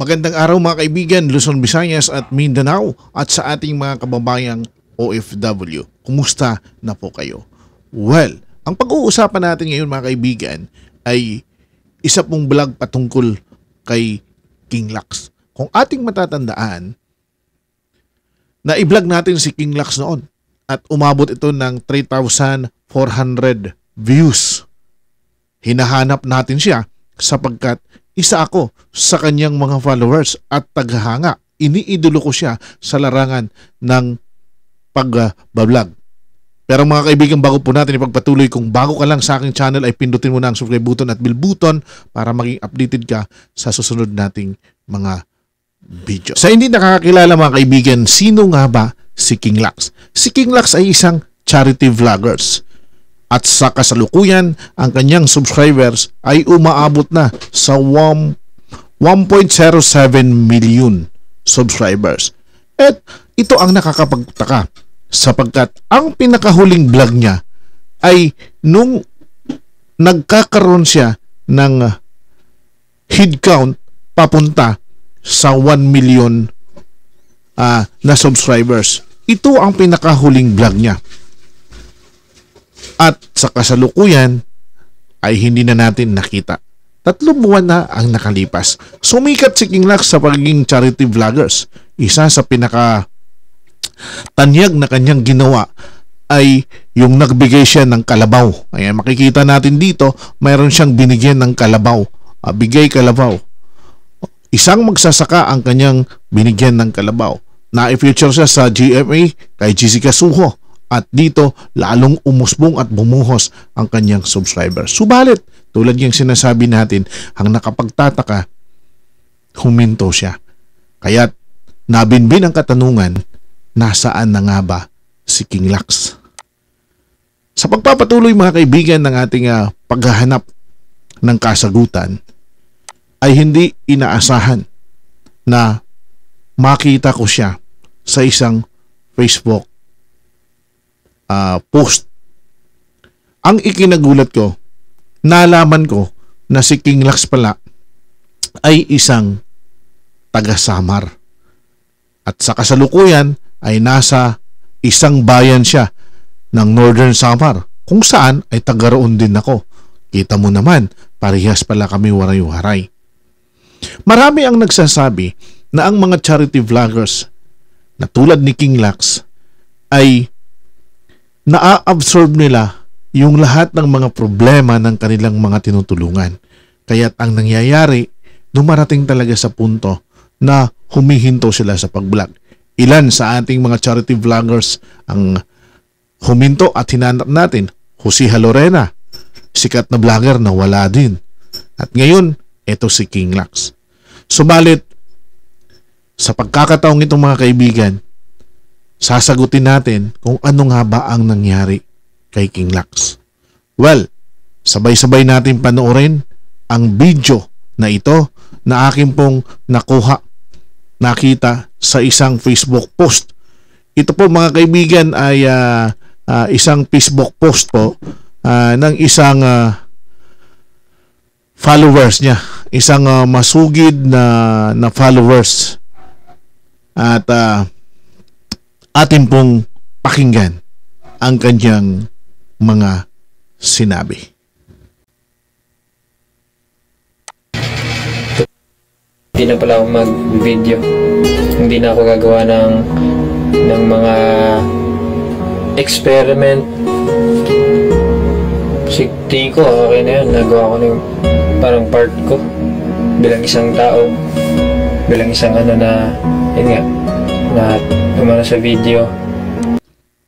Magandang araw mga kaibigan, Luzon, Visayas at Mindanao at sa ating mga kababayang OFW. Kumusta na po kayo? Well, ang pag-uusapan natin ngayon mga kaibigan ay isa pong vlog patungkol kay King Lux. Kung ating matatandaan, na i-vlog natin si King Lux noon at umabot ito ng 3,400 views. Hinahanap natin siya sapagkat isa ako sa kanyang mga followers at taghanga. Iniidolo ko siya sa larangan ng pag-vlog. Pero mga kaibigan, bago po natin ipagpatuloy, kung bago ka lang sa aking channel ay pindutin mo na ang subscribe button at bell button para maging updated ka sa susunod nating mga video. Sa hindi nakakakilala mga kaibigan, sino nga ba si King Lux? Si King Lux ay isang charity vloggers. At sa kasalukuyan, ang kanyang subscribers ay umaabot na sa 1 1.07 million subscribers. At ito ang nakakapagtaka sapagkat ang pinakahuling vlog niya ay nung nagkakaroon siya ng head count papunta sa 1 million uh, na subscribers. Ito ang pinakahuling vlog niya. At sa kasalukuyan ay hindi na natin nakita. Tatlong buwan na ang nakalipas. Sumikat si King Lux sa pagiging charity vloggers. Isa sa pinaka tanyag na kanyang ginawa ay yung nagbigay siya ng kalabaw. Ayan, makikita natin dito, mayroon siyang binigyan ng kalabaw. Uh, bigay kalabaw. Isang magsasaka ang kanyang binigyan ng kalabaw. Na-feature siya sa GMA kay Jessica Suho at dito lalong umusbong at bumuhos ang kanyang subscribers. Subalit, tulad yung sinasabi natin, ang nakapagtataka, huminto siya. Kaya't nabinbin ang katanungan, nasaan na nga ba si King Lux? Sa pagpapatuloy mga kaibigan ng ating uh, paghahanap ng kasagutan, ay hindi inaasahan na makita ko siya sa isang Facebook uh, post. Ang ikinagulat ko, nalaman ko na si King Lux pala ay isang taga-Samar. At sa kasalukuyan ay nasa isang bayan siya ng Northern Samar kung saan ay taga din ako. Kita mo naman, parehas pala kami waray-waray. Marami ang nagsasabi na ang mga charity vloggers na tulad ni King Lux ay naa-absorb nila yung lahat ng mga problema ng kanilang mga tinutulungan. Kaya't ang nangyayari, dumarating talaga sa punto na humihinto sila sa pag-vlog. Ilan sa ating mga charity vloggers ang huminto at hinanap natin? Jose Lorena, sikat na vlogger na wala din. At ngayon, ito si King Lux. Subalit, sa pagkakataong itong mga kaibigan, sasagutin natin kung ano nga ba ang nangyari kay King Lux. Well, sabay-sabay natin panoorin ang video na ito na akin pong nakuha, nakita sa isang Facebook post. Ito po mga kaibigan ay uh, uh, isang Facebook post po uh, ng isang uh, followers niya, isang uh, masugid na na followers. At uh, atin pong pakinggan ang kanyang mga sinabi. Hindi na pala ako mag-video. Hindi na ako gagawa ng ng mga experiment. Kasi tingin ko, okay na yun. Nagawa ko na yung parang part ko bilang isang tao. Bilang isang ano na, yun nga, na umano sa video.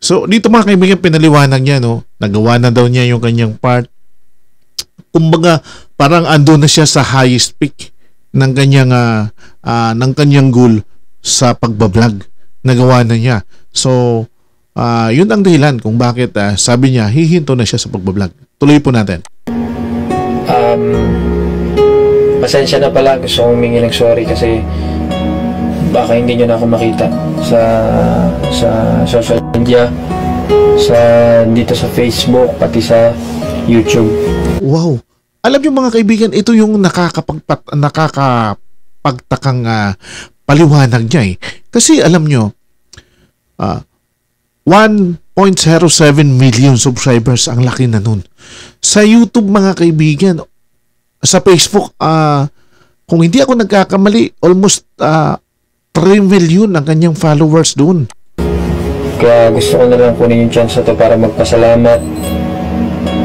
So, dito mga kaibigan, pinaliwanag niya, no? Nagawa na daw niya yung kanyang part. Kumbaga, parang ando na siya sa highest peak ng kanyang, uh, uh, ng kanyang goal sa pagbablog. Nagawa na niya. So, uh, yun ang dahilan kung bakit uh, sabi niya, hihinto na siya sa pagbablog. Tuloy po natin. Um, pasensya na pala. Gusto kong humingi ng sorry kasi baka hindi nyo na ako makita sa sa social media sa dito sa Facebook pati sa YouTube. Wow. Alam niyo mga kaibigan, ito yung nakakapagpat nakaka nakakapagtakang ah, paliwanag niya eh. Kasi alam nyo, ah, 1.07 million subscribers ang laki na nun. Sa YouTube mga kaibigan, sa Facebook, ah, kung hindi ako nagkakamali, almost ah, 3 million ang kanyang followers doon. Kaya gusto ko na lang kunin yung chance na to para magpasalamat.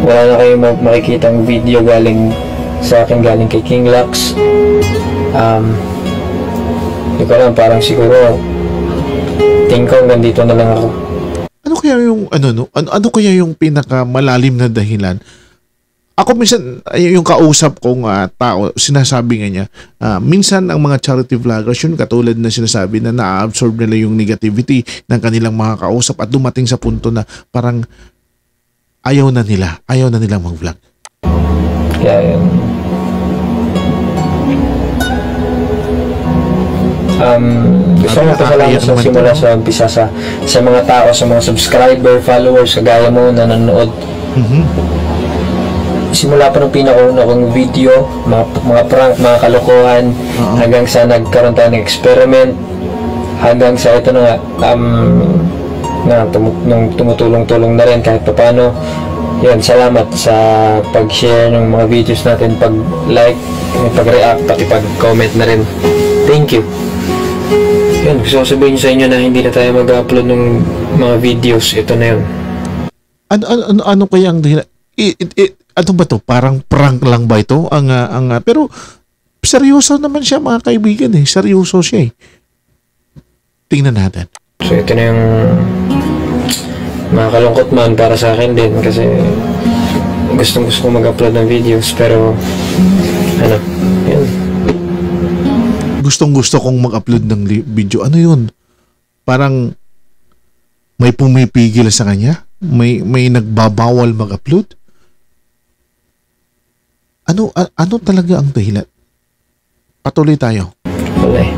Wala na kayong ma- makikitang video galing sa akin galing kay King Lux. Um, hindi ko alam, parang siguro tingin ko hanggang dito na lang ako. Ano kaya yung ano no? Ano, ano kaya yung pinaka malalim na dahilan? Ako minsan yung kausap kong ah, tao, sinasabi nga niya, ah, minsan ang mga charity vloggers yun katulad na sinasabi na na-absorb nila yung negativity ng kanilang mga kausap at dumating sa punto na parang ayaw na nila, ayaw na nilang mag-vlog. Kaya yun. Um, gusto ko pasalamat sa simula sa umpisa sa, sa mga tao, sa mga subscriber, followers, kagaya mo na nanonood. Mhm. Simula pa ng pinakauna kong video, mga, mga prank, mga kalokohan, Oo. hanggang sa nagkaroon tayo ng experiment, hanggang sa ito na nga, um, na tumu- nung tumutulong-tulong na rin kahit paano. Yun, salamat sa pag-share ng mga videos natin, pag-like, pag-react, pati pag-comment na rin. Thank you. Yun, gusto ko sabihin sa inyo na hindi na tayo mag-upload ng mga videos. Ito na yun. Ano, ano, ano, ano kaya ang dahilan? I, i- i- ano ba to? Parang prank lang ba ito? Ang, ah, ang, ah, pero seryoso naman siya mga kaibigan eh. Seryoso siya eh. Tingnan natin. So ito na yung makakalungkot man para sa akin din kasi gustong gusto ko mag-upload ng videos pero ano, yun. gustong gusto kong mag-upload ng video. Ano yun? Parang may pumipigil sa kanya? May may nagbabawal mag-upload? Ano a- ano talaga ang dahilan? Patuloy tayo. Wala eh.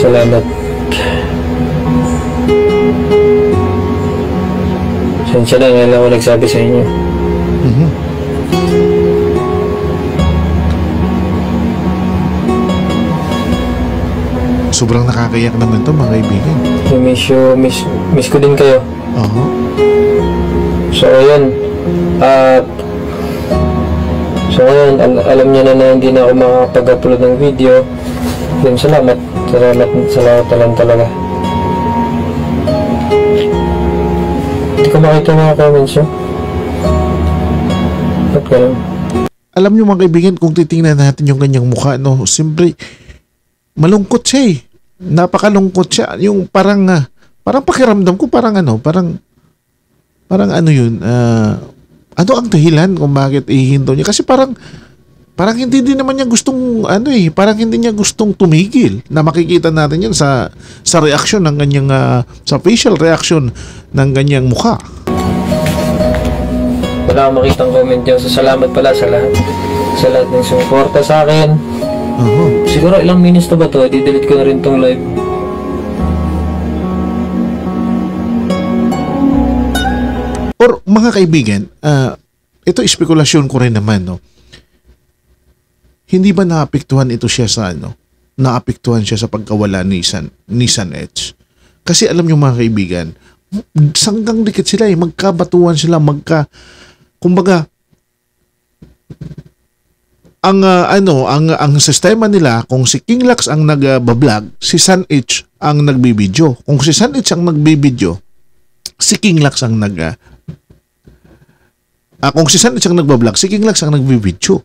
Salamat. Sensya na ngayon ako nagsabi sa inyo. Mhm. Sobrang nakakayak naman to mga kaibigan. I miss you, miss, miss ko din kayo. Oo. So, ayun. At, so, ayun. Al- alam niyo na na hindi na ako makapag-upload ng video. Yun, salamat. Salamat, salamat lang talaga. Hindi ko makita mga comments nyo. Ba't ganun? Alam niyo mga kaibigan, kung titingnan natin yung kanyang mukha, no, siyempre, malungkot siya eh. Napakalungkot siya. Yung parang, ah, parang pakiramdam ko, parang ano, parang, parang ano yun, ah, ano ang dahilan kung bakit ihinto niya? Kasi parang, parang hindi din naman niya gustong, ano eh, parang hindi niya gustong tumigil. Na makikita natin yun sa, sa reaction ng kanyang, ah, sa facial reaction ng kanyang mukha. Wala akong makitang comment nyo. So, salamat pala sa lahat. Sa lahat ng sumuporta sa akin. Oo. Siguro ilang minutes na ba to? Di-delete ko na rin tong live. Or mga kaibigan, ah, ito espekulasyon ko rin naman, no. Hindi ba naapektuhan ito siya sa ano? Naapektuhan siya sa pagkawala ni Nissan, Nissan Edge. Kasi alam niyo mga kaibigan, sanggang dikit sila eh, magkabatuan sila, magka kumbaga ang ah, ano, ang ang sistema nila kung si King Lux ang nagba-vlog, si Sun H ang nagbibideo. Kung si Sun H ang nagbibideo, si King Lux ang nag ah, Ah, kung si San ang nagbablog, si King Lax ang nagbibideo.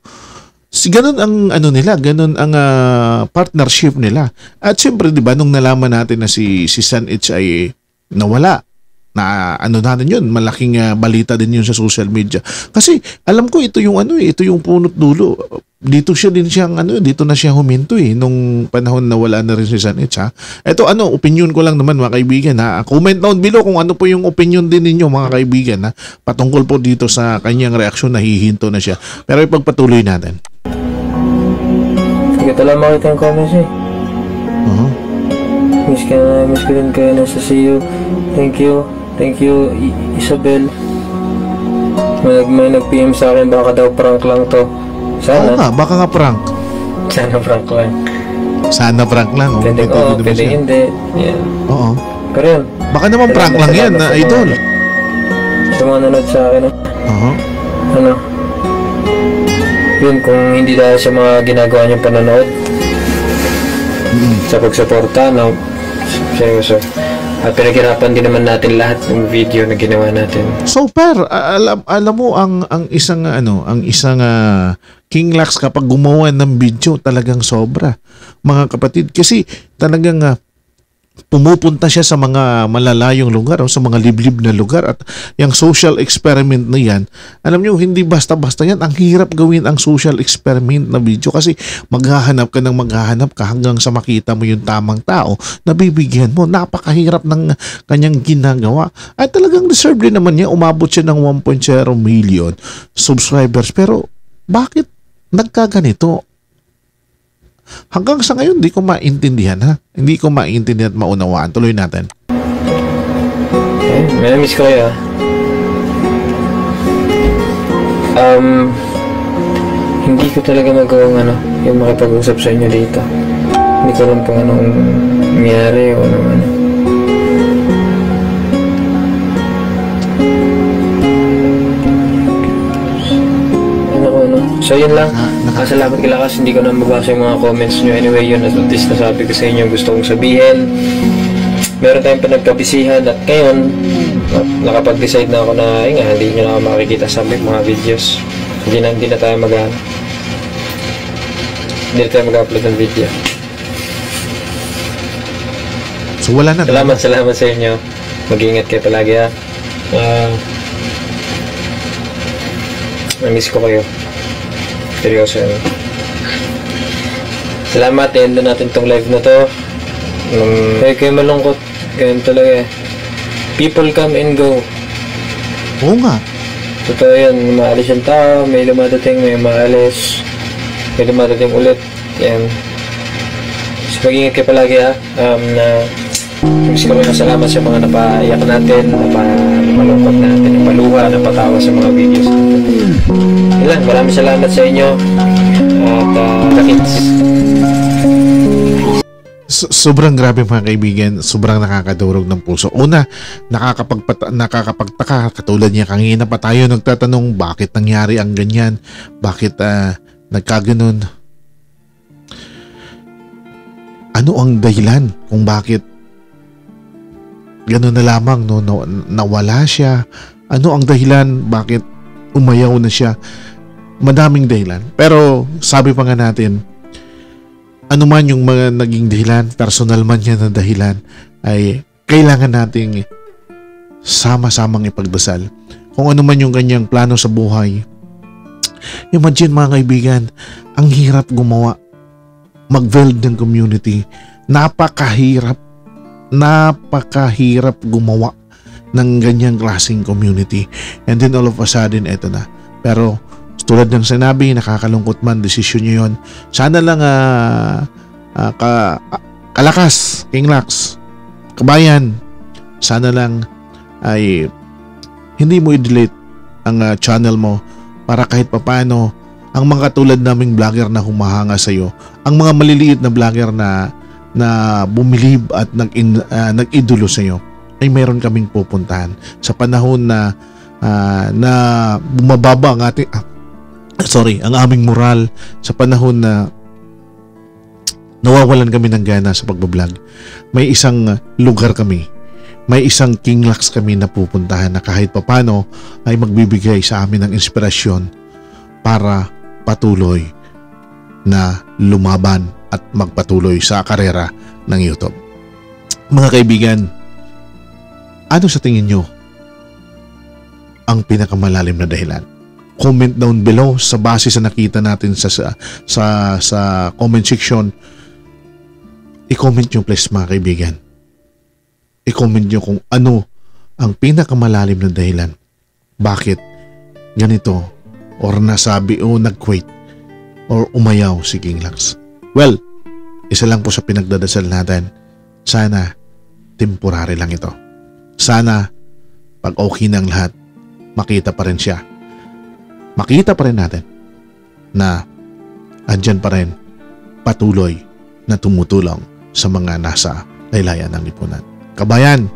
Si ganun ang ano nila, ganun ang ah, partnership nila. At siyempre, 'di ba, nung nalaman natin na si si San ay nawala, na ano natin yun, malaking ah, balita din yun sa social media. Kasi alam ko ito yung ano eh, ito yung punot dulo. Dito siya din siyang ano, dito na siya huminto eh nung panahon na wala na rin si San Itch ha. Ito ano, opinion ko lang naman mga kaibigan ha. Comment down below kung ano po yung opinion din ninyo mga kaibigan ha. Patungkol po dito sa kanyang reaksyon na hihinto na siya. Pero ipagpatuloy natin. Ko lang makita yung comments eh. Uh-huh. Miss ka na, miss ko din kayo nasa you. Thank you. Thank you, Isabel. May, may nag-PM sa akin, baka daw prank lang to. Oo Sana. nga, baka nga prank. Sana prank lang. Sana prank lang. Oh. Pwede oo, ito, pwede hindi. Yan. Oo. Pero yun, Baka naman prank lang yan, na idol. sa mga nanood sa akin, ah, Oo. ano, yun, kung hindi dahil sa mga ginagawa niyong panonood, Mm. sa pagsuporta, no, seryoso. At pinaghirapan din naman natin lahat ng video na ginawa natin. So per alam alam mo ang ang isang ano, ang isang ah, King Lax kapag gumawa ng video talagang sobra. Mga kapatid kasi talagang ah, pumupunta siya sa mga malalayong lugar o sa mga liblib na lugar at yung social experiment na yan, alam nyo, hindi basta-basta yan. Ang hirap gawin ang social experiment na video kasi maghahanap ka ng maghahanap ka hanggang sa makita mo yung tamang tao na bibigyan mo. Napakahirap ng kanyang ginagawa. At talagang deserve din naman niya. Umabot siya ng 1.0 million subscribers. Pero bakit nagkaganito? Hanggang sa ngayon, di ko maintindihan ha. Hindi ko maintindihan at maunawaan. Tuloy natin. May miss ko kayo ah. Um, hindi ko talaga magawang ano, yung makipag-usap sa inyo dito. Hindi ko alam kung anong nangyari o anong ano. Ano So yun lang. naka- Salamat kay Lakas. Hindi ko na mabasa yung mga comments nyo. Anyway, yun at least nasabi ko sa inyo gusto kong sabihin meron tayong pinagkabisihan at ngayon na- nakapag-decide na ako na yun nga, hindi nyo na makikita sa mga videos hindi na, hindi na tayo mag hindi na tayo mag-upload ng video So wala na. salamat salamat sa inyo mag-iingat kayo palagi ha uh, na-miss ko kayo seryoso yan salamat end na natin tong live na to um, kayo kayo malungkot ganyan talaga eh people come and go Oo nga. Totoo yan, maalis yung tao, may lumadating, may maalis, may lumadating ulit. Yan. So, mag-ingat kayo palagi ha. Um, na, gusto ko rin salamat sa mga napaiyak natin, napa, napalungkot natin, napaluha, napatawa sa mga videos natin. Lang, maraming salamat sa inyo. At, uh, sobrang grabe mga kaibigan, sobrang nakakadurog ng puso. Una, nakakapagpata- nakakapagtaka katulad niya kanina pa tayo nagtatanong bakit nangyari ang ganyan, bakit ah, nagkaganon. Ano ang dahilan kung bakit ganun na lamang no, no nawala siya? Ano ang dahilan bakit umayaw na siya? Madaming dahilan. Pero sabi pa nga natin, ano man yung mga naging dahilan, personal man yan na dahilan, ay kailangan nating sama-samang ipagdasal. Kung ano man yung kanyang plano sa buhay. Imagine mga kaibigan, ang hirap gumawa, mag-build ng community. Napakahirap, napakahirap gumawa ng ganyang klaseng community. And then all of a sudden, eto na. Pero tulad ng sinabi, nakakalungkot man, desisyon nyo yun. Sana lang ah, ah, ka, ah, kalakas, King Lax, kabayan, sana lang ay hindi mo i-delete ang ah, channel mo para kahit papano ang mga katulad naming vlogger na humahanga sa iyo, ang mga maliliit na vlogger na na bumilib at nag uh, nag-idolo sa iyo ay meron kaming pupuntahan sa panahon na ah, na bumababa ang ating ah, sorry, ang aming moral sa panahon na nawawalan kami ng gana sa pagbablog. May isang lugar kami, may isang King Lux kami na pupuntahan na kahit papano ay magbibigay sa amin ng inspirasyon para patuloy na lumaban at magpatuloy sa karera ng YouTube. Mga kaibigan, ano sa tingin nyo ang pinakamalalim na dahilan? comment down below sa base sa nakita natin sa sa sa, sa comment section. I-comment nyo please mga kaibigan. I-comment nyo kung ano ang pinakamalalim na dahilan. Bakit ganito or nasabi o nag-quit or umayaw si King Lax. Well, isa lang po sa pinagdadasal natin. Sana temporary lang ito. Sana pag okay ng lahat, makita pa rin siya makita pa rin natin na andyan pa rin patuloy na tumutulong sa mga nasa laylayan ng lipunan. Kabayan,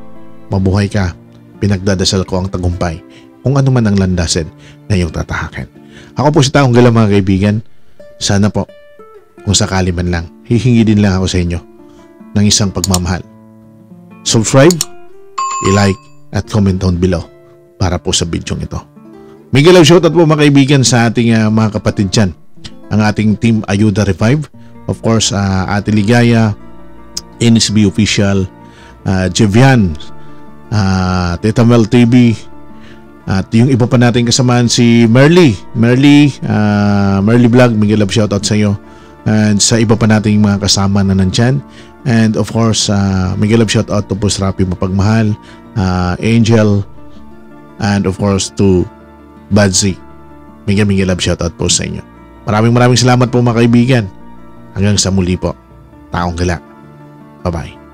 mabuhay ka. Pinagdadasal ko ang tagumpay kung ano man ang landasin na iyong tatahakin. Ako po si Taong Gala mga kaibigan. Sana po, kung sakali man lang, hihingi din lang ako sa inyo ng isang pagmamahal. Subscribe, i-like, at comment down below para po sa video ito. Miguel love shoutout po mga kaibigan sa ating uh, mga kapatid dyan. Ang ating team Ayuda Revive. Of course, uh, Ate Ligaya, NSB Official, uh, Jevian, uh, Teta Mel TV, at yung iba pa natin kasamaan si Merly. Merly, uh, Merly Vlog, Miguel love shoutout sa iyo. And sa iba pa nating mga kasama na nandyan. And of course, uh, Miguel love shoutout to Boss Rapi Mapagmahal, uh, Angel, and of course to Badsy. Miguel Miguel love shoutout po sa inyo. Maraming maraming salamat po mga kaibigan. Hanggang sa muli po. Taong gala. Bye-bye.